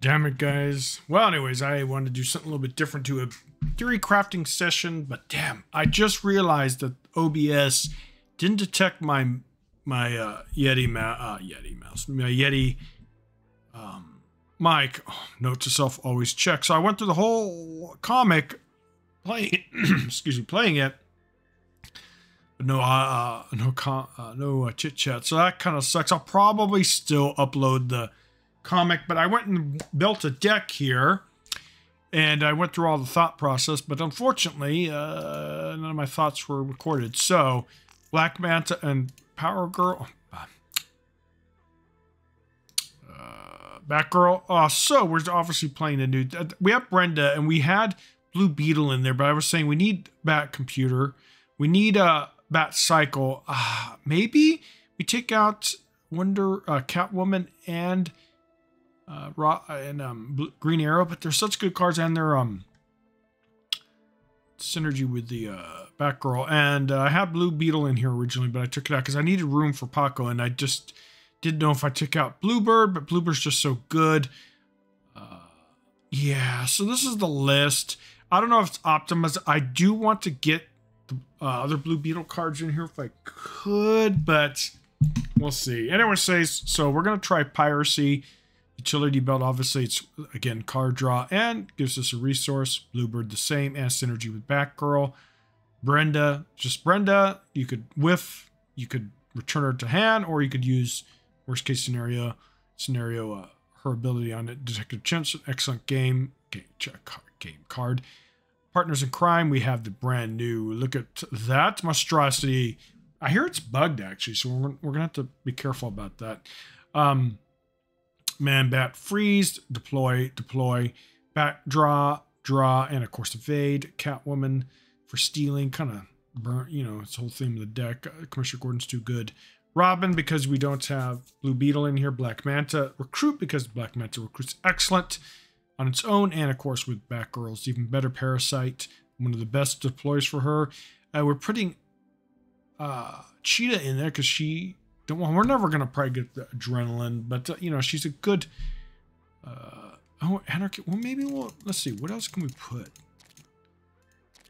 Damn it, guys. Well, anyways, I wanted to do something a little bit different to a theory crafting session, but damn, I just realized that OBS didn't detect my my uh, Yeti uh, Yeti mouse, my Yeti um, mic. Oh, note to self: always check. So I went through the whole comic, playing, excuse me, playing it, but no, uh, uh no, uh, no uh, chit chat. So that kind of sucks. I'll probably still upload the comic, but I went and built a deck here and I went through all the thought process, but unfortunately, uh, none of my thoughts were recorded. So, Black Manta and Power Girl, uh, Batgirl. Uh, so we're obviously playing a new. We have Brenda, and we had Blue Beetle in there, but I was saying we need Bat Computer, we need a uh, Bat Cycle. Uh, maybe we take out Wonder uh, Catwoman and uh, Raw and um, Green Arrow, but they're such good cards, and they're um synergy with the uh, Batgirl. And uh, I had Blue Beetle in here originally, but I took it out because I needed room for Paco, and I just didn't know if I took out Bluebird, but Bluebird's just so good. Uh, yeah, so this is the list. I don't know if it's optimized. I do want to get the uh, other Blue Beetle cards in here if I could, but we'll see. Anyway, says so. We're gonna try piracy. Utility belt, obviously, it's again card draw and gives us a resource. Bluebird, the same, and synergy with Batgirl. Brenda, just Brenda. You could whiff, you could return her to hand, or you could use worst case scenario scenario uh, her ability on it. Detective Chimps, excellent game. Game, card. Partners in Crime, we have the brand new. Look at that monstrosity. I hear it's bugged actually, so we're, we're gonna have to be careful about that. Um, man bat freeze, deploy, deploy, bat draw, draw, and of course evade. Catwoman for stealing, kind of burn, you know, it's the whole theme of the deck. Uh, Commissioner Gordon's too good. Robin, because we don't have Blue Beetle in here. Black Manta, Recruit, because Black Manta Recruit's excellent on its own. And of course, with Batgirl's even better Parasite, one of the best deploys for her. Uh, we're putting uh, Cheetah in there because she don't well, we're never gonna probably get the adrenaline, but uh, you know she's a good. Uh, oh, anarchy. Well, maybe we'll let's see. What else can we put?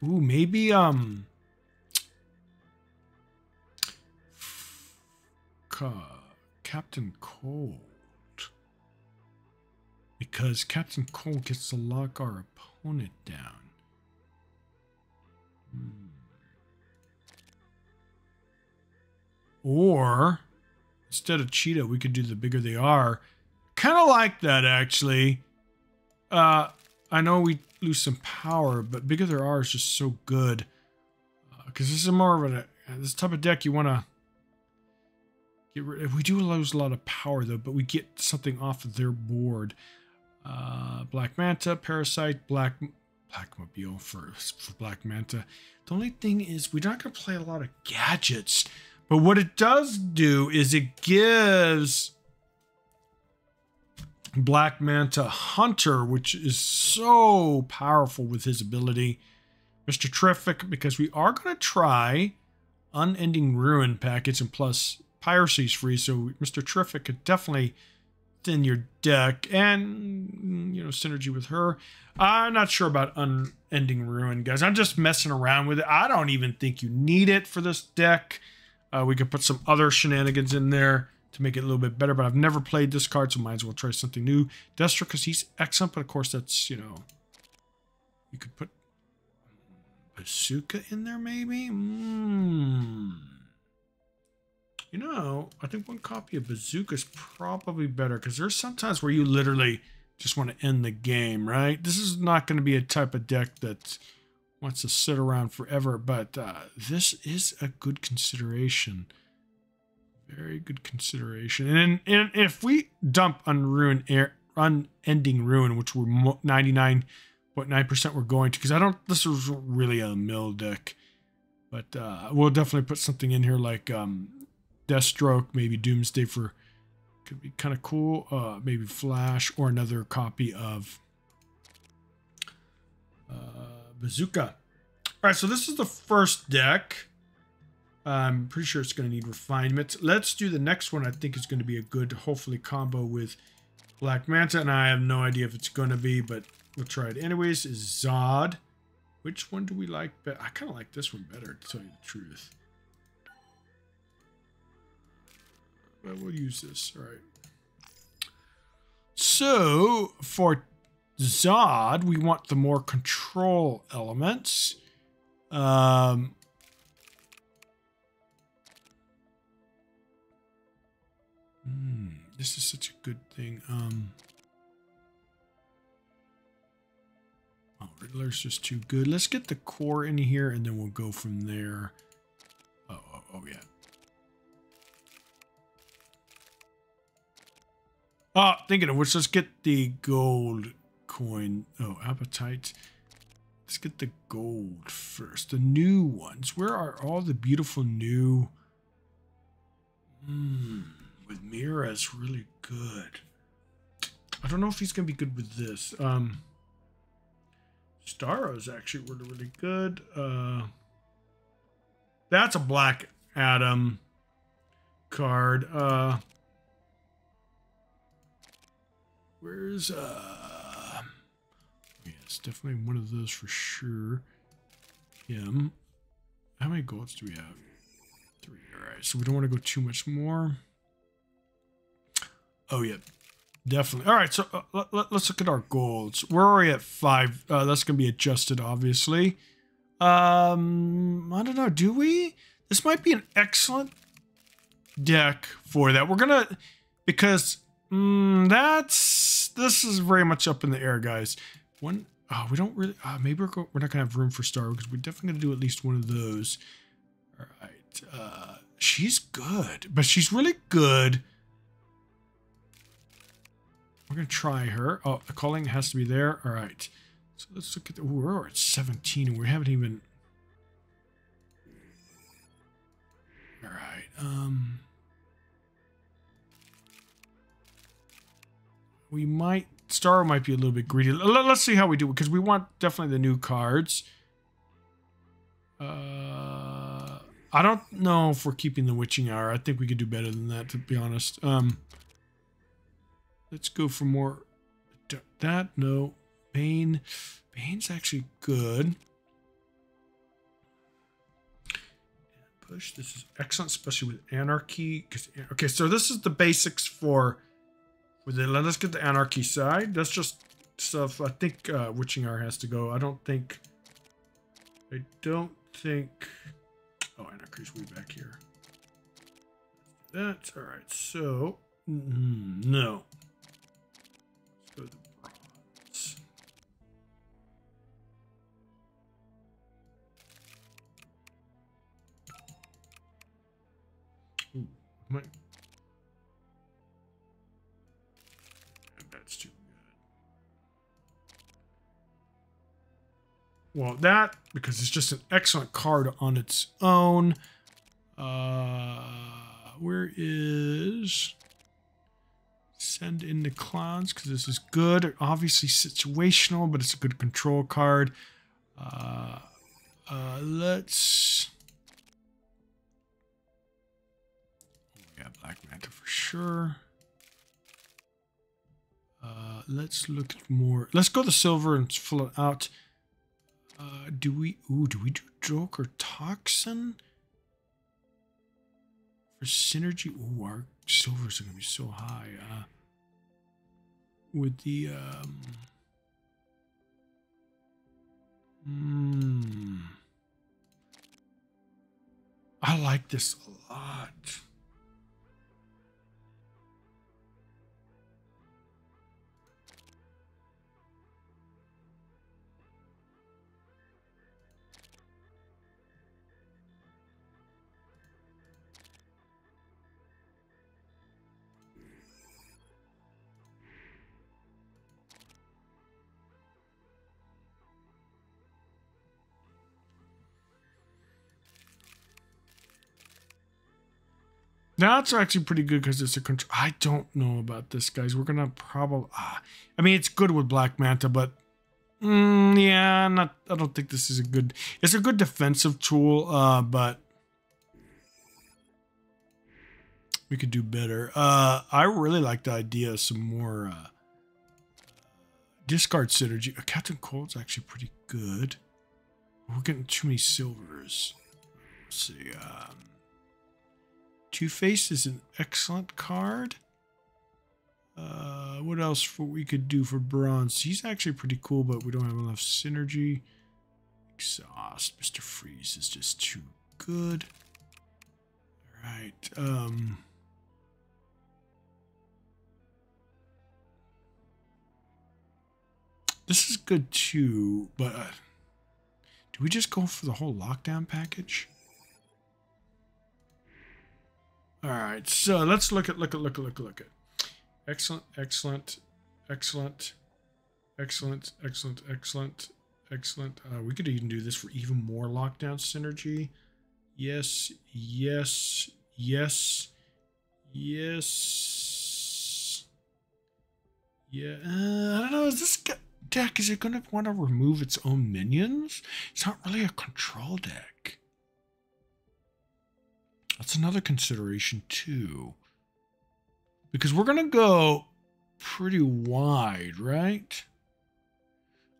Ooh, maybe um. Captain Cold. Because Captain Cold gets to lock our opponent down. Hmm. Or instead of cheetah, we could do the bigger they are. Kind of like that, actually. Uh, I know we lose some power, but bigger they are is just so good. Because uh, this is more of a this type of deck you want to get rid. We do lose a lot of power though, but we get something off of their board. Uh, Black Manta, Parasite, Black Blackmobile for for Black Manta. The only thing is we're not gonna play a lot of gadgets. But what it does do is it gives Black Manta Hunter, which is so powerful with his ability. Mr. Terrific, because we are going to try Unending Ruin package and plus Piracy's free, so Mr. Terrific could definitely thin your deck and, you know, synergy with her. I'm not sure about Unending Ruin, guys. I'm just messing around with it. I don't even think you need it for this deck. Uh, we could put some other shenanigans in there to make it a little bit better, but I've never played this card, so might as well try something new. Destro, because he's excellent, but of course that's, you know, you could put Bazooka in there maybe? Mm. You know, I think one copy of Bazooka is probably better because there's sometimes where you literally just want to end the game, right? This is not going to be a type of deck that's wants to sit around forever, but uh, this is a good consideration. Very good consideration. And, and if we dump unruin air, unending ruin, which we're 99.9% we're going to, because I don't, this is really a mill deck, but uh, we'll definitely put something in here like um, Deathstroke, maybe Doomsday for, could be kind of cool. Uh, maybe Flash or another copy of. Uh, Bazooka. All right, so this is the first deck. I'm pretty sure it's going to need refinement. Let's do the next one. I think is going to be a good, hopefully, combo with Black Manta, and I have no idea if it's going to be, but we'll try it anyways, is Zod. Which one do we like better? I kind of like this one better, to tell you the truth. But we'll use this. All right. So, for Zod, we want the more control elements. Um, hmm, this is such a good thing. Um, oh, Riddler's just too good. Let's get the core in here and then we'll go from there. Oh, oh, oh yeah. Oh, thinking of which, let's get the gold coin. Oh, appetite. Let's get the gold first. The new ones. Where are all the beautiful new... Hmm. With Mera's really good. I don't know if he's going to be good with this. Um, Starro's actually really, really good. Uh, that's a Black Adam card. Uh, where's... Uh, definitely one of those for sure. Him. How many golds do we have? Three. All right, so we don't want to go too much more. Oh, yeah. Definitely. All right, so uh, let, us look at our golds. We're already at five. Uh, that's going to be adjusted, obviously. Um, I don't know. Do we? This might be an excellent deck for that. We're going to, because mm, that's, this is very much up in the air, guys. One, Oh, we don't really. Uh, maybe we're, go, we're not gonna have room for Star because we're definitely gonna do at least one of those. All right. Uh, she's good, but she's really good. We're gonna try her. Oh, the culling has to be there. All right. So let's look at the. Ooh, we're at 17 and we haven't even. All right. Um. We might Star might be a little bit greedy. Let's see how we do it because we want definitely the new cards. Uh, I don't know if we're keeping the witching hour. I think we could do better than that, to be honest. Um, let's go for more. That no, Bane. Bane's actually good. Push. This is excellent, especially with Anarchy. Okay, so this is the basics for then let us get the anarchy side. That's just stuff. I think uh, Witching Hour has to go. I don't think. I don't think. Oh, anarchy's way back here. That's all right. So mm, no. Let's go to bronze. Ooh, might well, that, because it's just an excellent card on its own. Uh, where is... Send in the clowns, because this is good. Obviously situational, but it's a good control card. Uh, uh, let's... Yeah, Black Manta for sure. Uh, let's look at more. Let's go to silver and fill it out. Uh, do we, ooh, do we do Joker Toxin? For synergy, ooh, our silvers are going to be so high. Uh, with the, um, hmm. I like this a lot. That's actually pretty good because it's a control. I don't know about this, guys. We're gonna probably. Uh, I mean, it's good with Black Manta, but mm, yeah, not. I don't think this is a good. It's a good defensive tool, uh, but we could do better. Uh, I really like the idea of some more uh, discard synergy. Uh, Captain Cold's actually pretty good. We're getting too many silvers. Let's see. Um, Two Face is an excellent card. Uh, what else for we could do for bronze? He's actually pretty cool, but we don't have enough synergy. Exhaust. Mr. Freeze is just too good. All right. Um, this is good too, but uh, do we just go for the whole lockdown package? All right, so let's look at look at look at look at look at. Excellent, excellent, excellent, excellent, excellent, excellent, excellent. Uh, we could even do this for even more lockdown synergy. Yes, yes, yes, yes. Yeah, uh, I don't know. Is this deck is it going to want to remove its own minions? It's not really a control deck. That's another consideration too. Because we're going to go pretty wide, right?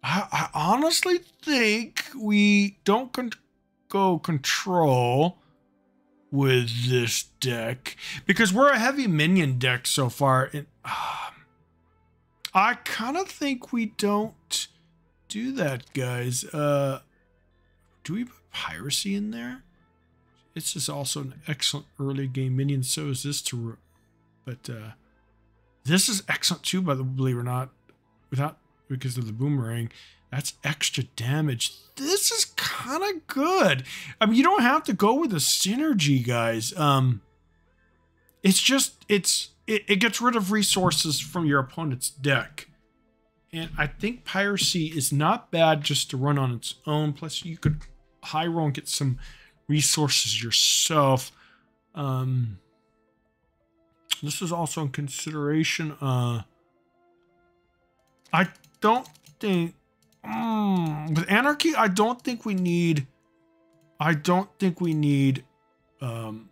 I, I honestly think we don't con go control with this deck because we're a heavy minion deck so far. And, uh, I kind of think we don't do that, guys. Uh, do we put piracy in there? This is also an excellent early game minion. So is this to, but uh, this is excellent too. By the believe it or not, without because of the boomerang, that's extra damage. This is kind of good. I mean, you don't have to go with the synergy, guys. Um, it's just it's it, it gets rid of resources from your opponent's deck. And I think piracy is not bad just to run on its own. Plus, you could high roll and get some resources yourself. Um, this is also in consideration. Uh, I don't think mm, with anarchy. I don't think we need. I don't think we need um,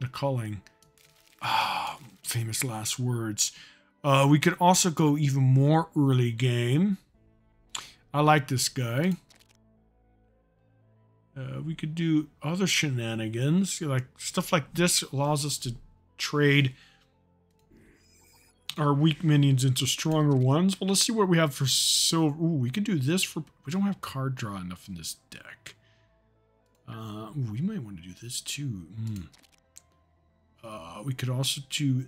the culling. Ah, famous last words. Uh, we could also go even more early game. I like this guy. Uh, we could do other shenanigans, like stuff like this allows us to trade our weak minions into stronger ones. Well, let's see what we have for silver. Ooh, we could do this for. We don't have card draw enough in this deck. Uh, we might want to do this too. Mm. Uh, we could also do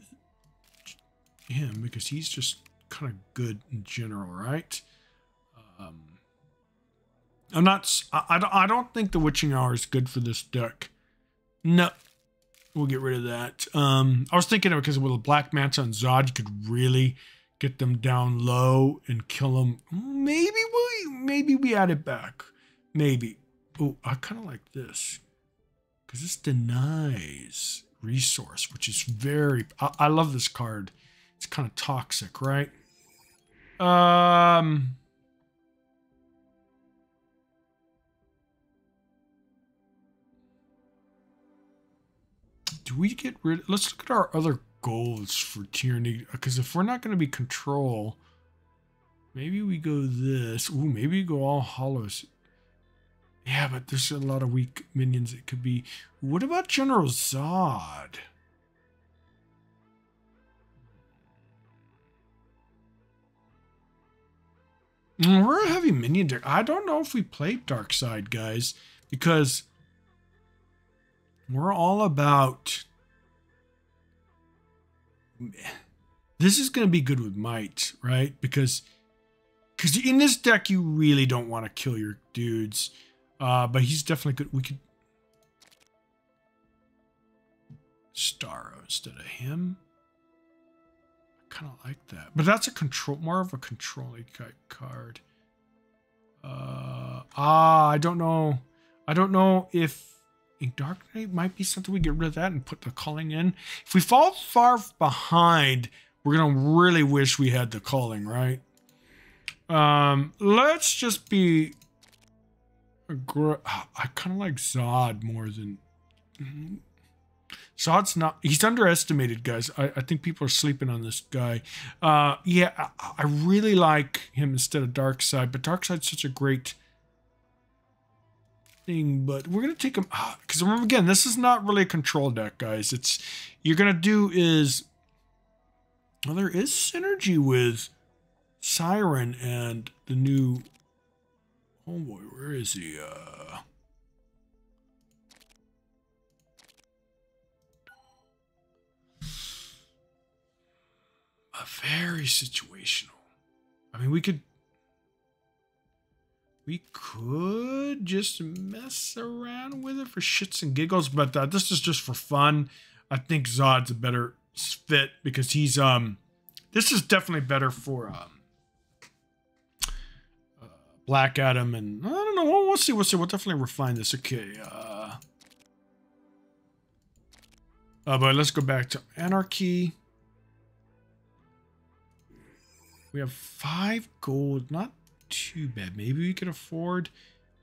him because he's just kind of good in general, right? Um, I'm not. I, I don't think the witching hour is good for this deck. No, we'll get rid of that. Um, I was thinking of because with a black manta and Zod, you could really get them down low and kill them. Maybe we maybe we add it back. Maybe. Oh, I kind of like this because this denies resource, which is very. I, I love this card. It's kind of toxic, right? Um. Do we get rid let's look at our other goals for tyranny because if we're not going to be control maybe we go this Ooh, maybe go all hollows. Yeah but there's a lot of weak minions it could be what about general zod? Mm, we're a heavy minion deck i don't know if we play Darkseid guys because we're all about. This is going to be good with might, right? Because because in this deck you really don't want to kill your dudes, uh, but he's definitely good. We could Starro instead of him. I kind of like that, but that's a control, more of a controlling card. Uh, ah, I don't know. I don't know if Dark Knight might be something we get rid of that and put the culling in. If we fall far behind, we're gonna really wish we had the calling, right? Um, let's just be. I kind of like Zod more than. Zod's not. He's underestimated, guys. I, I think people are sleeping on this guy. Uh, yeah, I, I really like him instead of Darkseid, but Darkseid's such a great thing. But we're gonna take him because ah, remember again, this is not really a control deck, guys. It's you're gonna do is well, there is synergy with Siren and the new homeboy. Where is he? Uh, a very situational. I mean, we could we could just mess around with it for shits and giggles, but uh, this is just for fun. I think Zod's a better fit because he's um. This is definitely better for um. Uh, Black Adam and I don't know. We'll, we'll see. We'll see. We'll definitely refine this. Okay. Uh. Uh, but let's go back to Anarchy. We have five gold. Not too bad. Maybe we could afford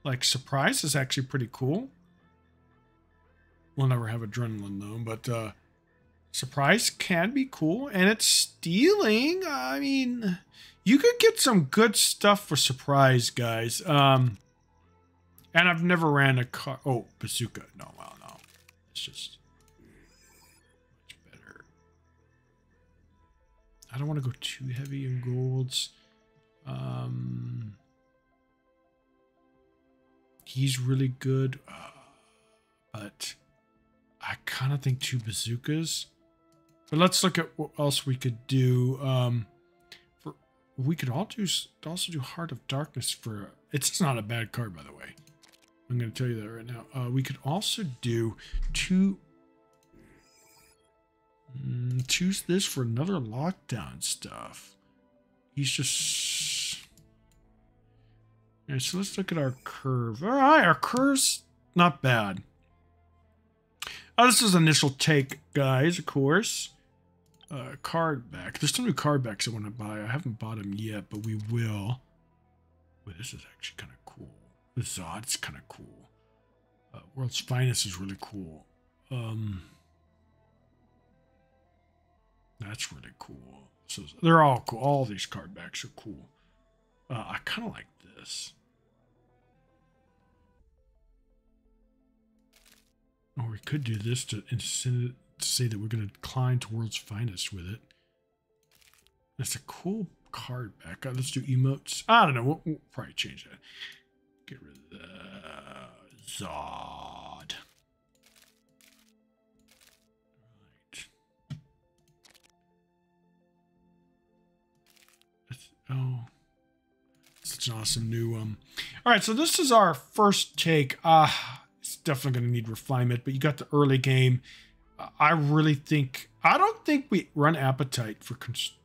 like surprise is actually pretty cool. We'll never have adrenaline though, but uh surprise can be cool and it's stealing. I mean, you could get some good stuff for surprise, guys. Um and I've never ran a car. Oh, bazooka. No, well, no. It's just much better. I don't want to go too heavy in golds. Um, he's really good, uh, but I kind of think two bazookas. But let's look at what else we could do. Um, for we could all do also do Heart of Darkness for. It's not a bad card, by the way. I'm going to tell you that right now. Uh, we could also do two Mm, choose this for another lockdown stuff. He's just... Alright, so let's look at our curve. Alright, our curve's not bad. Oh, this is an initial take, guys, of course. Uh, card back. There's some new card backs I want to buy. I haven't bought them yet, but we will. Wait, this is actually kind of cool. The Zod's kind of cool. Uh, World's Finest is really cool. Um... That's really cool. So they're all cool. All these card backs are cool. Uh, I kind of like this. Or we could do this to, to say that we're going to climb to world's finest with it. That's a cool card back. Let's do emotes. I don't know. We'll, we'll probably change that. Get rid of the Zod. Such an awesome new um. All right, so this is our first take. Uh it's definitely going to need refinement, but you got the early game. I really think I don't think we run appetite for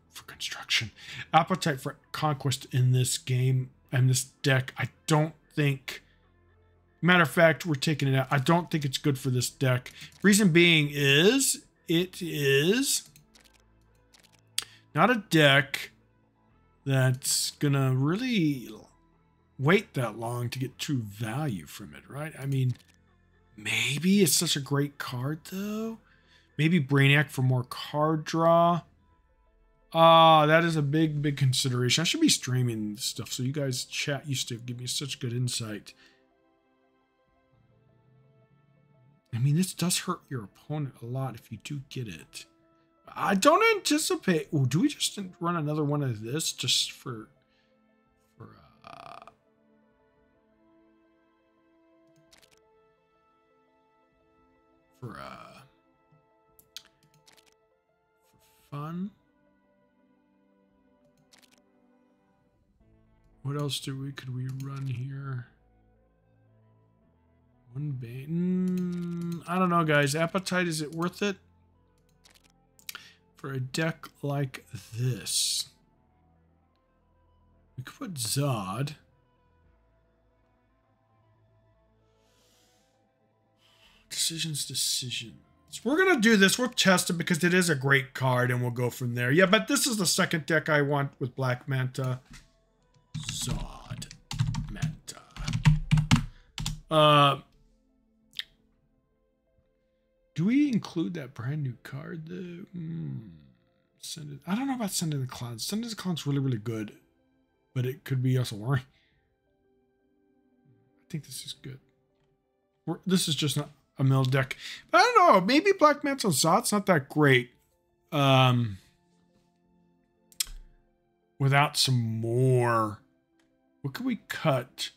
for construction, appetite for conquest in this game and this deck. I don't think. Matter of fact, we're taking it out. I don't think it's good for this deck. Reason being is it is not a deck that's gonna really wait that long to get true value from it, right? I mean, maybe it's such a great card though. Maybe Brainiac for more card draw. Ah, uh, that is a big, big consideration. I should be streaming stuff so you guys chat used to give me such good insight. I mean, this does hurt your opponent a lot if you do get it. I don't anticipate. Oh, do we just run another one of this just for for uh for uh for fun? What else do we could we run here? One bane. Mm, I don't know, guys. Appetite is it worth it? For a deck like this. We could put Zod. Decisions, decisions. We're going to do this. We'll test it because it is a great card and we'll go from there. Yeah, but this is the second deck I want with Black Manta. Zod Manta. Uh, Do we include that brand new card though? Mm, send it. I don't know about send in the clowns. Send in the clowns really, really good, but it could be also worrying. I think this is good. We're, this is just not a mill deck. But I don't know. Maybe Black Manta Zod's not that great. Um, without some more. What could we cut?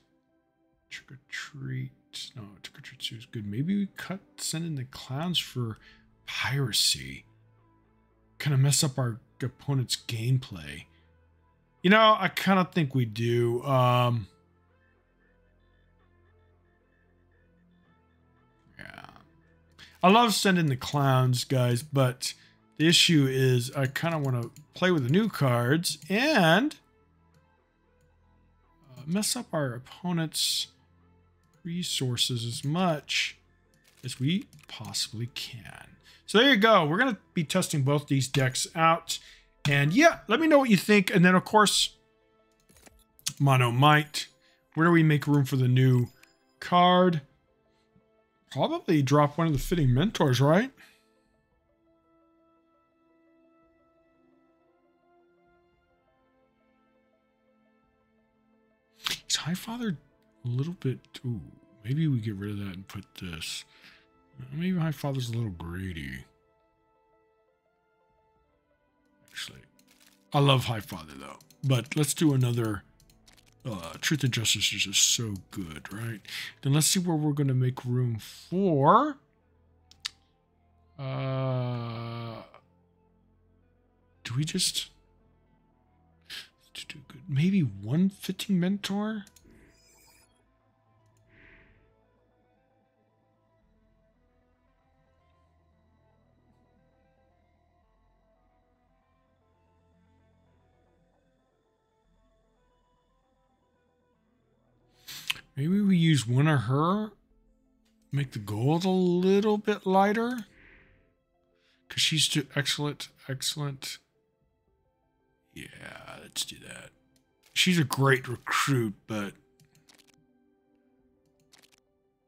Trick or treat. No, trick or treat two is good. Maybe we cut send in the clowns for piracy. Kind of mess up our opponent's gameplay. You know, I kind of think we do. Um, yeah. I love send in the clowns, guys, but the issue is I kind of want to play with the new cards and uh, mess up our opponent's resources as much as we possibly can. So there you go. We're going to be testing both these decks out. And yeah, let me know what you think. And then, of course, Mono Might. Where do we make room for the new card? Probably drop one of the fitting mentors, right? Is Highfather a little bit... Ooh, maybe we get rid of that and put this. Maybe my Highfather's a little greedy. Actually, I love Highfather though. But let's do another... Uh, Truth and Justice is just so good, right? Then let's see where we're going to make room for... Uh, do we just... Maybe one fitting mentor? Maybe we use one of her, make the gold a little bit lighter. Because she's too excellent, excellent. Yeah, let's do that. She's a great recruit, but...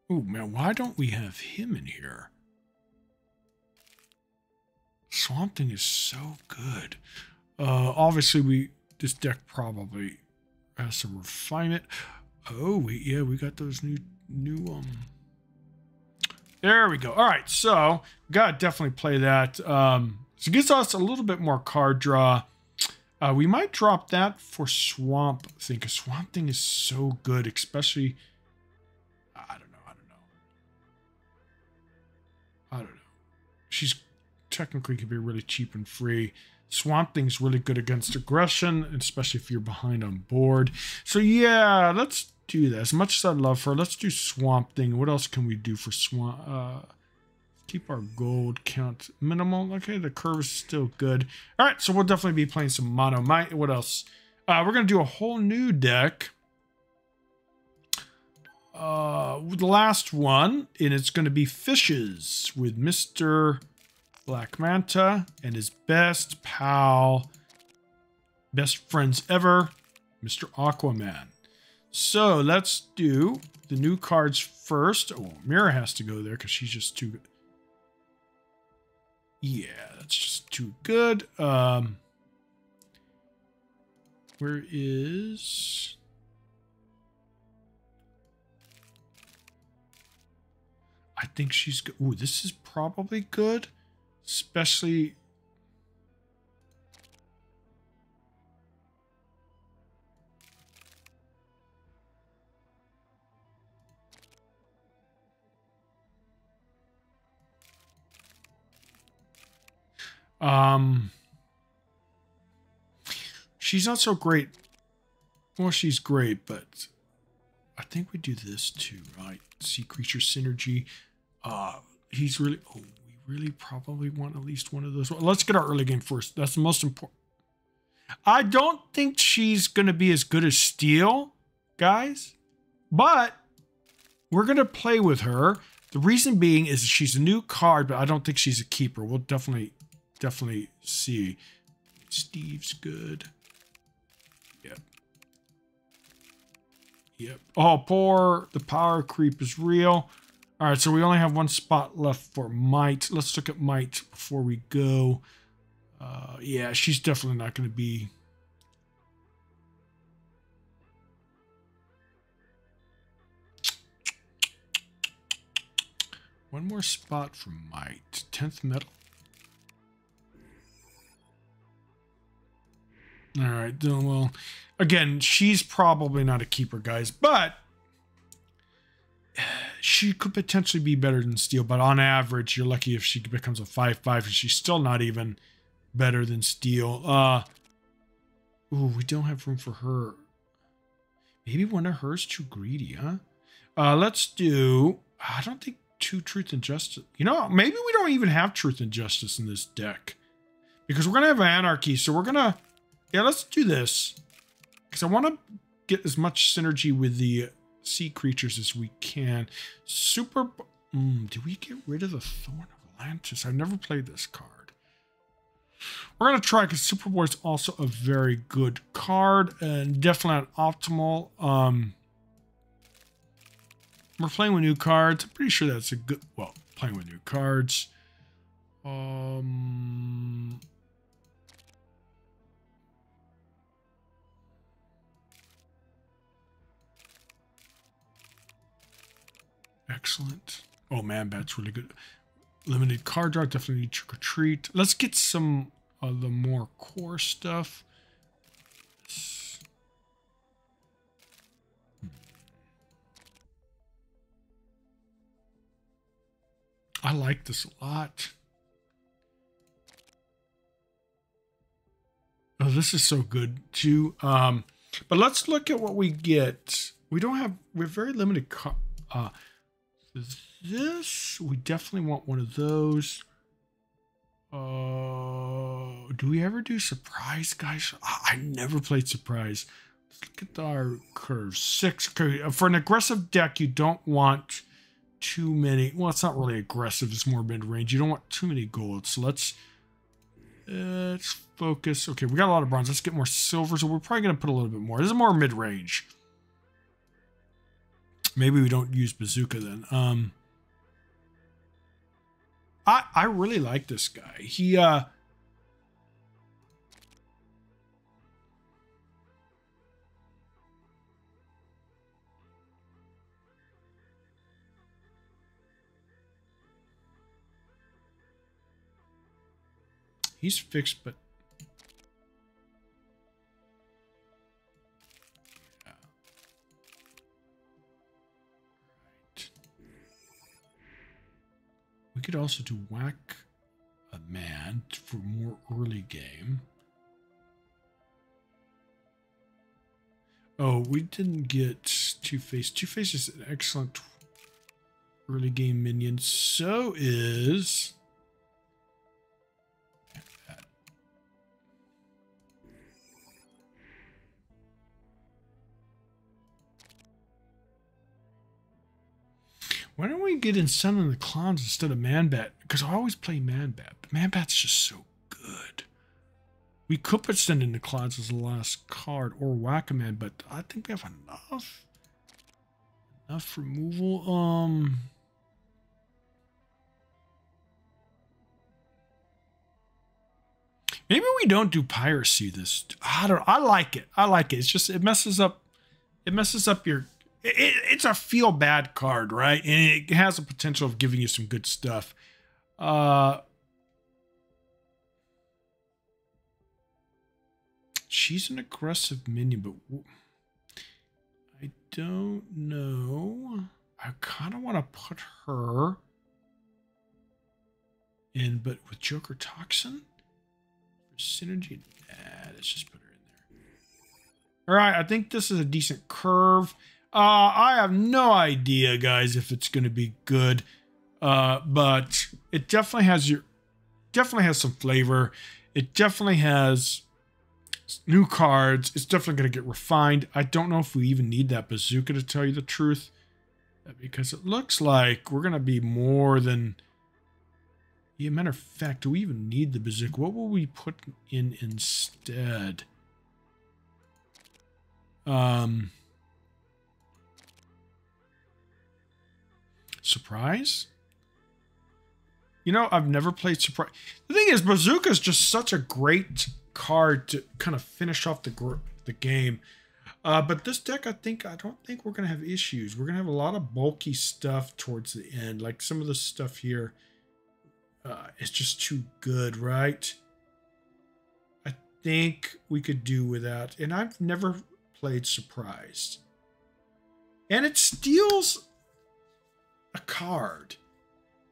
Oh, man, why don't we have him in here? Swamp Thing is so good. Uh, obviously, we this deck probably has some refinement. Oh, we, yeah, we got those new, new, um, there we go. All right, so gotta definitely play that. Um, so it gives us a little bit more card draw. Uh, we might drop that for Swamp Thing, because Swamp Thing is so good, especially, I don't know, I don't know. I don't know. She's technically could be really cheap and free. Swamp Thing's really good against aggression, especially if you're behind on board. So yeah, let's do that. As much as I love her, let's do Swamp Thing. What else can we do for Swamp? Uh, keep our gold count minimal. Okay, the curve is still good. All right, so we'll definitely be playing some Mono Might. What else? Uh, we're going to do a whole new deck. Uh, the last one, and it's going to be Fishes with Mr. Black Manta and his best pal, best friends ever, Mr. Aquaman. So let's do the new cards first. Oh, Mera has to go there because she's just too good. Yeah, that's just too good. Um, where is... I think she's good. Ooh, this is probably good. Especially Um, she's not so great. Well, she's great, but I think we do this too, right? Sea creature synergy. Uh, he's really. Oh, we really probably want at least one of those. Let's get our early game first. That's the most important. I don't think she's going to be as good as Steel, guys, but we're going to play with her. The reason being is she's a new card, but I don't think she's a keeper. We'll definitely definitely see. Steve's good. Yep. Yep. Oh, poor. The power creep is real. All right, so we only have one spot left for might. Let's look at might before we go. Uh, yeah, she's definitely not going to be. One more spot for might. 10th medal. All right, well, again, she's probably not a keeper, guys, but she could potentially be better than Steel. But on average, you're lucky if she becomes a 5-5, and she's still not even better than Steel. Uh, ooh, we don't have room for her. Maybe one of hers is too greedy, huh? Uh, let's do. I don't think two truth and justice. You know, maybe we don't even have truth and justice in this deck because we're gonna have anarchy. So we're gonna yeah, let's do this. Because I want to get as much synergy with the sea creatures as we can. Super... Mm, do we get rid of the Throne of Atlantis? I've never played this card. We're going to try because Superboy is also a very good card and definitely not optimal. Um, we're playing with new cards. I'm pretty sure that's a good... Well, playing with new cards. Um... Excellent. Oh man, that's really good. Limited card draw, definitely trick or treat. Let's get some of the more core stuff. Hmm. I like this a lot. Oh, this is so good too. Um, but let's look at what we get. We don't have, we're very limited uh, this. We definitely want one of those. Uh, do we ever do surprise, guys? I never played surprise. Let's look at our curves. Six. Okay, uh, for an aggressive deck, you don't want too many. Well, it's not really aggressive. It's more mid-range. You don't want too many golds. So let's let's focus. Okay, we got a lot of bronze. Let's get more silver. So we're probably going to put a little bit more. This is more mid-range. Maybe we don't use bazooka then. Um, I I really like this guy. He uh He's fixed, but could also do whack a man for more early game. Oh, we didn't get Two-Face. Two-Face is an excellent early game minion. So is... Why don't we get in Send in the Clowns instead of Manbat? Because I always play Man Bat, but Man just so good. We could put Send in the Clowns as the last card or Whack-A-Man, but I think we have enough. Enough removal. Um. Maybe we don't do piracy this. I don't. I like it. I like it. It's just it messes up. It messes up your it, it's a feel bad card, right? And it has the potential of giving you some good stuff. Uh, she's an aggressive minion, but I don't know. I kind of want to put her in, but with Joker Toxin synergy. Nah, let's just put her in there. All right, I think this is a decent curve. Uh, I have no idea, guys, if it's going to be good. Uh, but it definitely has your, definitely has some flavor. It definitely has new cards. It's definitely going to get refined. I don't know if we even need that bazooka to tell you the truth. Because it looks like we're going to be more than... Yeah, matter of fact, do we even need the bazooka? What will we put in instead? Um... Surprise? You know, I've never played Surprise. The thing is, Bazooka is just such a great card to kind of finish off the the game. Uh, but this deck, I think, I don't think we're going to have issues. We're going to have a lot of bulky stuff towards the end. Like some of the stuff here uh, is just too good, right? I think we could do without. And I've never played Surprised. And it steals a card.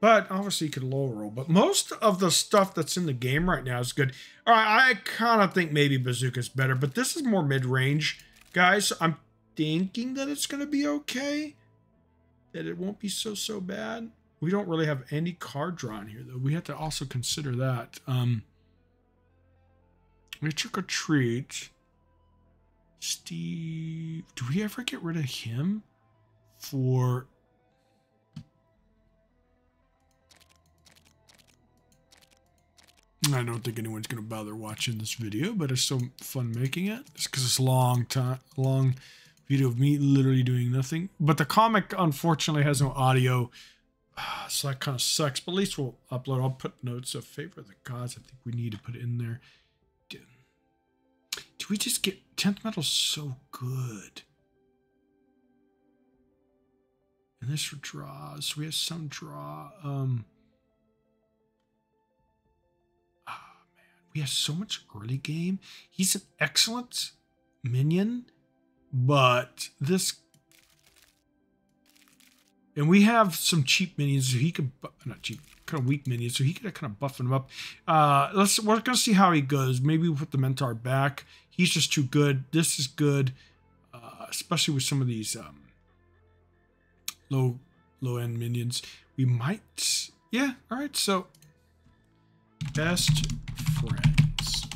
But obviously you could low roll. But most of the stuff that's in the game right now is good. All right, I kind of think maybe Bazooka's better. But this is more mid-range. Guys, I'm thinking that it's going to be okay. That it won't be so, so bad. We don't really have any card drawn here, though. We have to also consider that. Um, we trick or treat. Steve. Do we ever get rid of him for I don't think anyone's going to bother watching this video, but it's so fun making it. It's because it's a long time, long video of me literally doing nothing. But the comic, unfortunately, has no audio, so that kind of sucks. But at least we'll upload. I'll put notes of favor of the gods. I think we need to put in there. Do, do we just get Nth metal so good? And this draws. We have some draw. Um, we have so much early game. He's an excellent minion, but this and we have some cheap minions so he could not cheap kind of weak minions so he could kind of buffing him up. Uh let's we're gonna see how he goes. Maybe we put the mentor back. He's just too good. This is good uh, especially with some of these um low low end minions. We might yeah all right so best friends.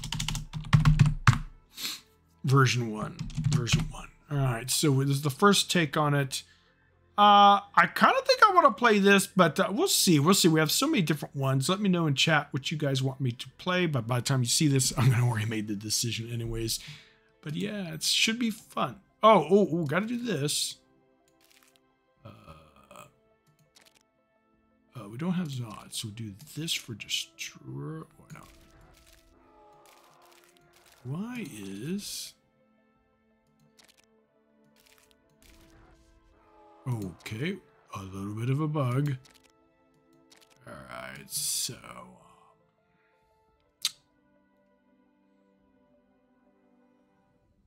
Version 1. Version 1. All right, so this is the first take on it. Uh, I kind of think I want to play this, but uh, we'll see. We'll see. We have so many different ones. Let me know in chat what you guys want me to play. But by the time you see this, I'm going to already made the decision anyways. But yeah, it should be fun. Oh, oh, oh got to do this. Uh, uh, we don't have Zod, so we'll do this for destroy. Why not? Why is... Okay, a little bit of a bug. Alright, so...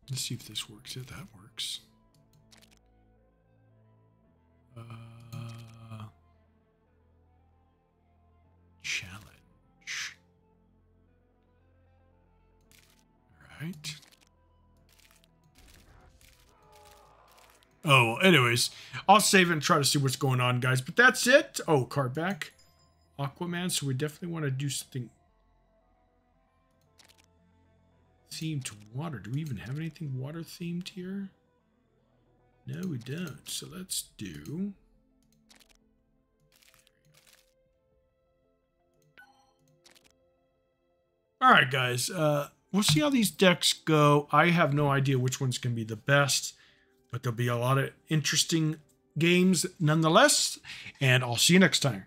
Let's see if this works. If that works. Uh, right? Oh, anyways, I'll save it and try to see what's going on, guys. But that's it. Oh, card back. Aquaman, so we definitely want to do something themed to water. Do we even have anything water themed here? No, we don't. So let's do... All right, guys. Uh, we'll see how these decks go. I have no idea which one's going to be the best, but there'll be a lot of interesting games nonetheless. And I'll see you next time.